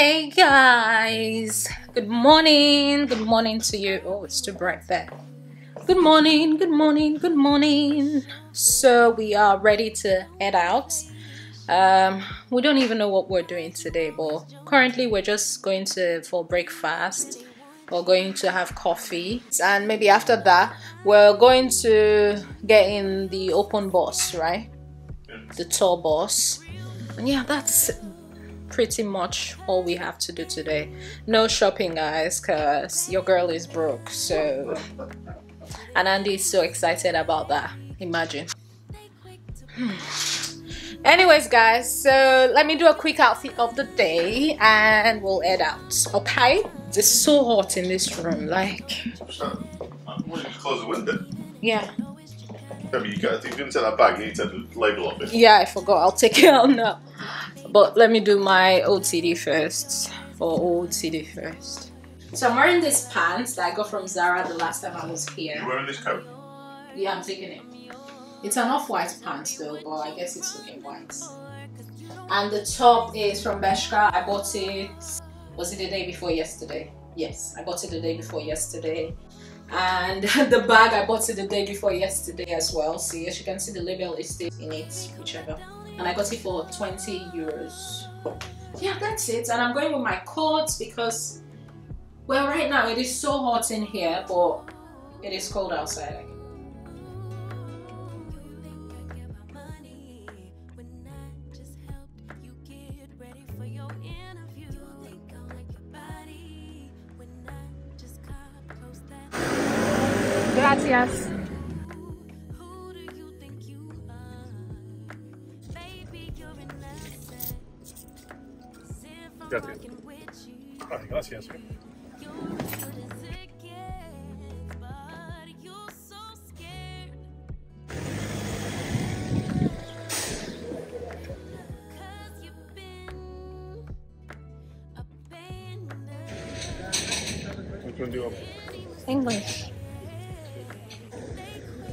Hey guys, good morning. Good morning to you. Oh, it's too bright there. Good morning, good morning, good morning. So we are ready to head out. Um, we don't even know what we're doing today, but currently we're just going to for breakfast. We're going to have coffee, and maybe after that, we're going to get in the open bus, right? The tour bus. And yeah, that's pretty much all we have to do today. No shopping, guys, because your girl is broke. So, and Andy is so excited about that. Imagine. Hmm. Anyways, guys, so let me do a quick outfit of the day and we'll head out. Okay? It's so hot in this room. Like, you close the window? yeah. I mean, you got, going to take that bag, you need to label off it. Yeah, I forgot. I'll take it out now. But let me do my old OTD first. Or old OTD first. So I'm wearing these pants that I got from Zara the last time I was You're here. wearing this coat? Yeah, I'm taking it. It's an off-white pants though, but I guess it's looking white. And the top is from Bershka. I bought it. Was it the day before yesterday? Yes, I bought it the day before yesterday. And the bag I bought it the day before yesterday as well. See, as you can see, the label is still in it, whichever. And I got it for 20 euros. Yeah, that's it. And I'm going with my coat because, well, right now it is so hot in here, but it is cold outside. Gracias. Ay, gracias. Which one do you want? English.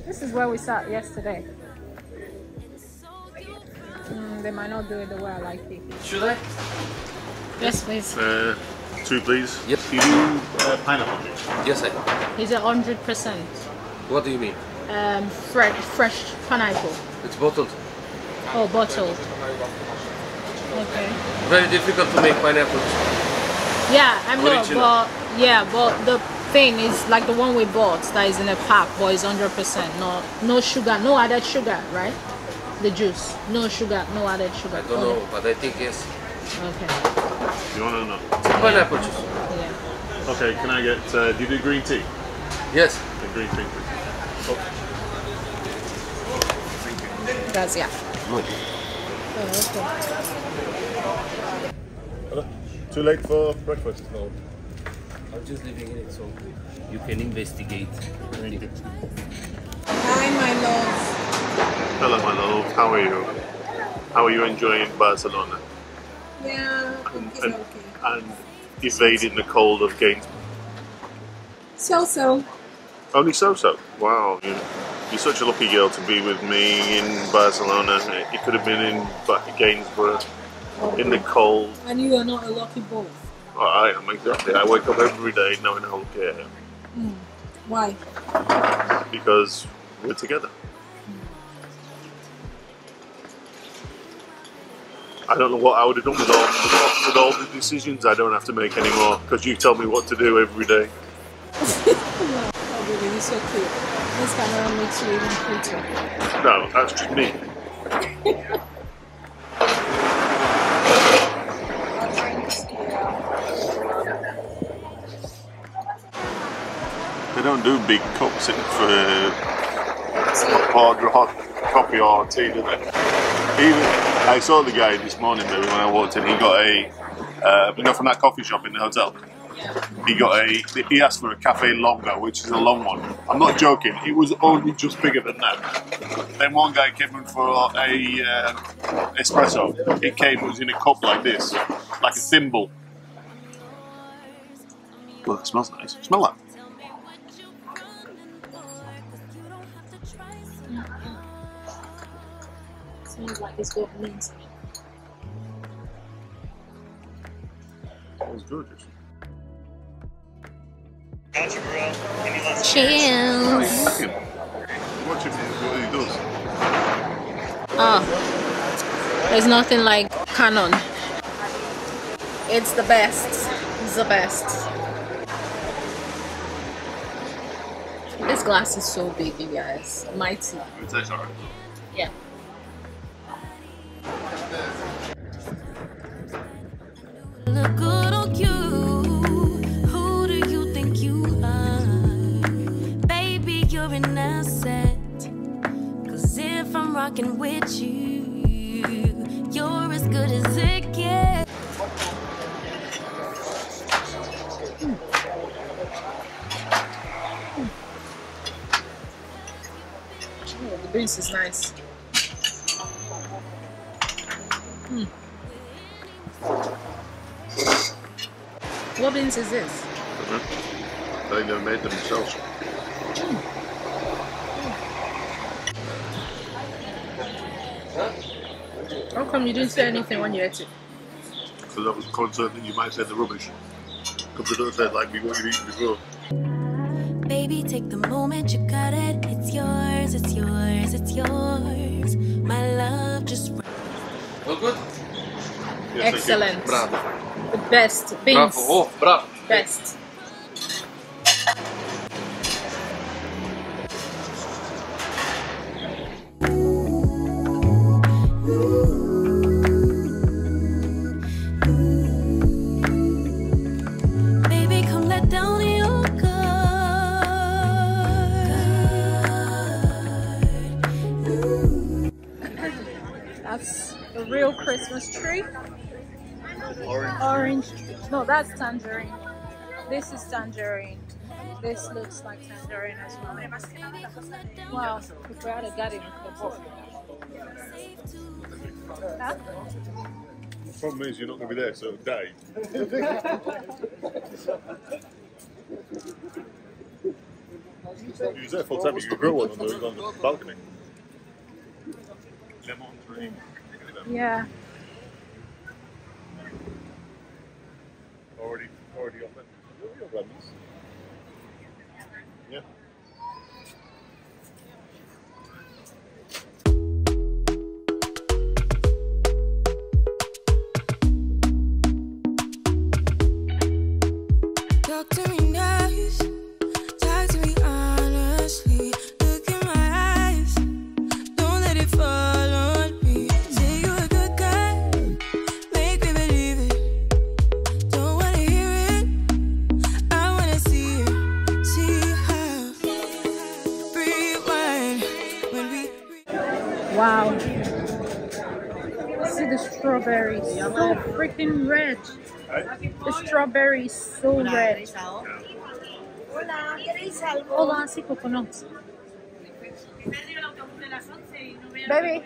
This is where we sat yesterday. Mm, they might not do it the way I like it. Should I? Yes, please. Uh, two, please. Yep. Do you do uh, pineapple juice? Yes, I. It's a hundred percent What do you mean? um fresh fresh pineapple. It's bottled. Oh, bottled. Okay. Very difficult to make pineapple. Yeah, I'm Original. but yeah, but the thing is like the one we bought that is in a pack, but it's hundred percent. No, no sugar, no added sugar, right? The juice, no sugar, no added sugar. I don't know, but I think yes. Okay. Do you want to know? Pineapple juice. Yeah. Okay, can I get, uh, do you do green tea? Yes. The green tea, please. That's yeah. Muy. Oh, okay. Too late for breakfast? No. I'm just leaving it so you can investigate. Hi, my love. Hello, my love. How are you? How are you enjoying Barcelona Yeah, and, and, okay. and evading the cold of Gainesville? So so. Only so so. Wow, you, you're such a lucky girl to be with me in Barcelona. You could have been in Gainsborough in the cold. And you are not a lucky boy. I am exactly. I wake up every day knowing how lucky I am hmm. Why? because we're together. I don't know what I would have done with all, with all, with all the decisions I don't have to make anymore because you tell me what to do every day. Oh, really, you're so cute. This camera makes you even cuter. No, that's just me. They don't do big cups in for hard, hot coffee or tea, do they? Even I saw the guy this morning, maybe when I walked in. He got a, uh, you know, from that coffee shop in the hotel. He got a. He asked for a cafe longo, which is a long one. I'm not joking. It was only just bigger than that. Then one guy came in for a uh, espresso. It came it was in a cup like this, like a thimble. Well, that smells nice. Smell that. Smells like it's got mint. smells gorgeous. Cheers. Fucking- Watch him what he does. Oh, there's nothing like Canon. It's the best. It's the best. This glass is so big, you guys. Mighty. It tastes. Yeah. The beans is nice. What beans is this? Mm-hmm. They never made them themselves. How come you didn't say anything when you ate it? Because I was concerned that you might say the rubbish. Because they don't say like me what you've eaten before. Baby, take the moment, you got it. It's yours, it's yours, it's yours. My love just All good? Yes, thank you. Excellent. The best beans. Bravo. Oh, bravo. Best. That's tangerine. This is tangerine. This looks like tangerine as well. Wow, if we had a garden, we could have Huh? The problem is you're not going to be there, so die. you was there full time, you could grow one on the, on the balcony. Lemon tree. Yeah. Your lemons. Yeah. The strawberries. So freaking red. The strawberry is so red. Hola, ¿queréis algo? Hola, sí, coconut. Baby,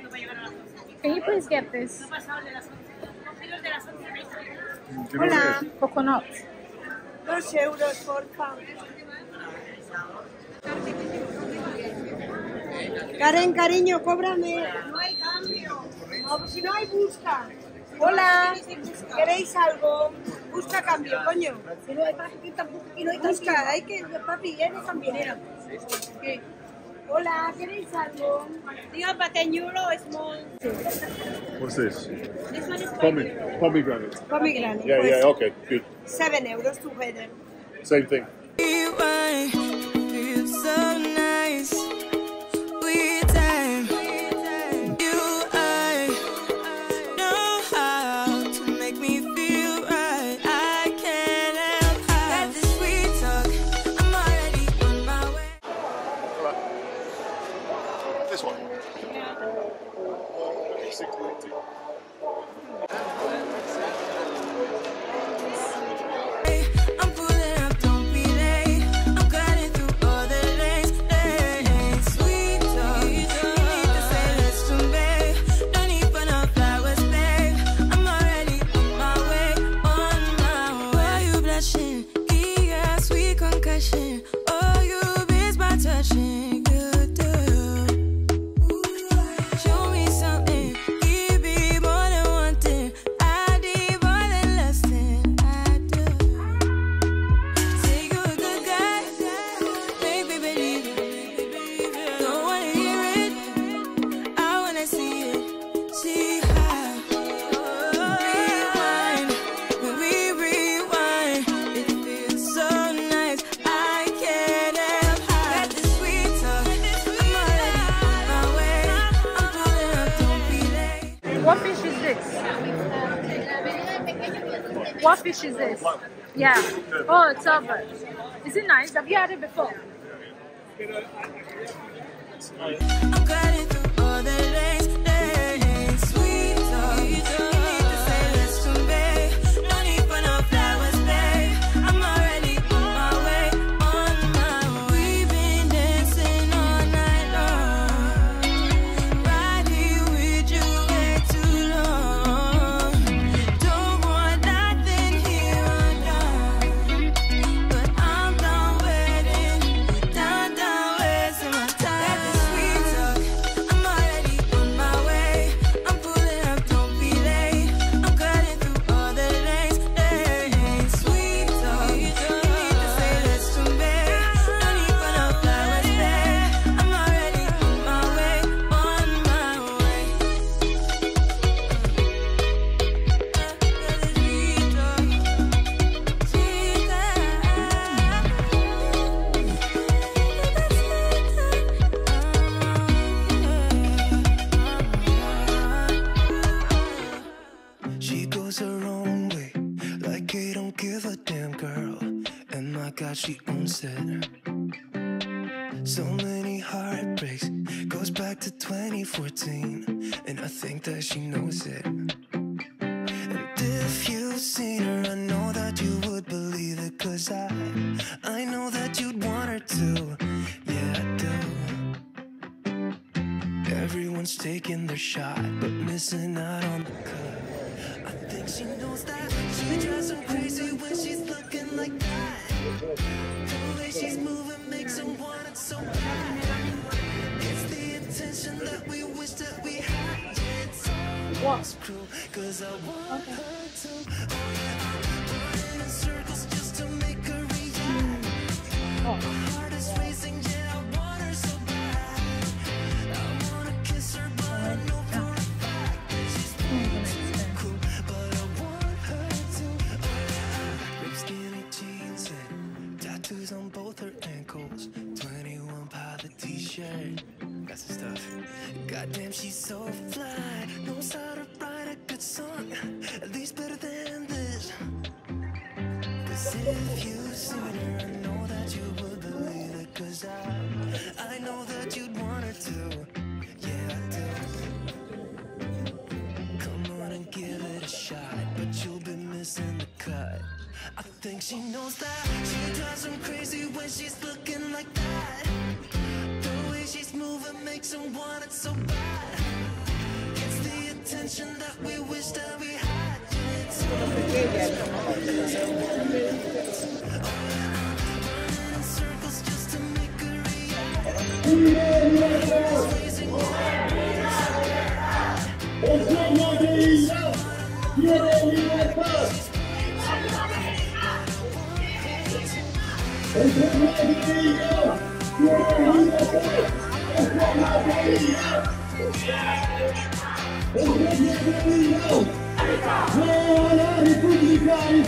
can you please get this? Hola, Coconut. dos euros, porfa. Karen, cariño, cóbrame. No hay cambio. No, si no hay, busca. Hola, ¿queréis algo? Busca cambio, coño. Si no hay tampoco. Y no hay busca, hay que. Papi, eres. Hola, ¿queréis algo? Diga pateñulo, small. What's this? This one is pomegranate. pomegranate. Yeah, pues, yeah, okay, good. Seven euros together. Same thing. Six What fish is this? Yeah. Oh, it's over. Is it nice? Have you had it before? I'm through all the lanes, She goes her own way, like I don't give a damn girl. And my God, she owns it. So many heartbreaks, goes back to 2014, and I think that she knows it. And if you've seen her, I know that you would believe it, cause I, I know that you'd want her to. Yeah, I do. Everyone's taking their shot, but missing out on the cut. Think she knows that she drives him crazy when she's looking like that. The way she's moving makes him want it so bad. It's the attention that we wish that we had. Yeah, it's almost cruel, cause I want her to. Oh yeah, I'm running in circles just to make her react. Hmm. Oh. My heart think she knows that she drives crazy when she's looking like that. The way she's moving makes want it so bad. Gets the attention that we wish that we had. Oh! It's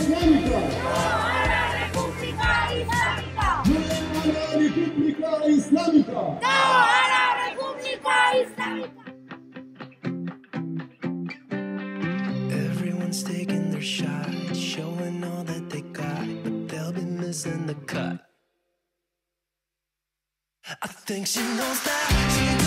in circles just to make her react. Everyone's taking their shot, showing all that they got, but they'll be missing the cut. I think she knows that she doesn't